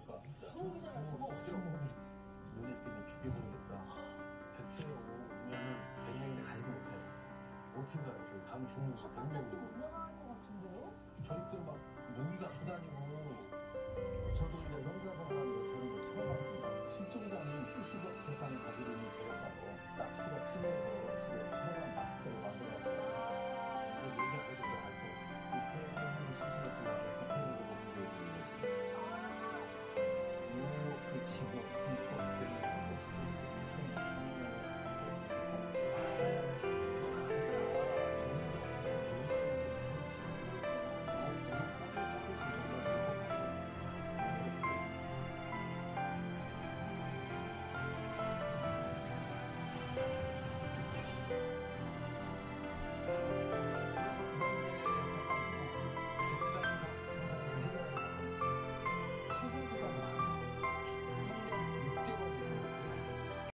좋은 기자가 저거 없죠. 너네 때문에 죽여버리겠다. 100대 5면은 100명인데 가지도 못해. 어떻게 가요? 저기 감 죽는 거 바깥도 100명. 못 나가는 것 같은데요? 저희들 막 무기 갖고 다니고 저도 이제 형사생활하면서 저는 걸 처음 봤습니다. 실종자는 수십억 재산을 가지고 있는 재력가로 请坐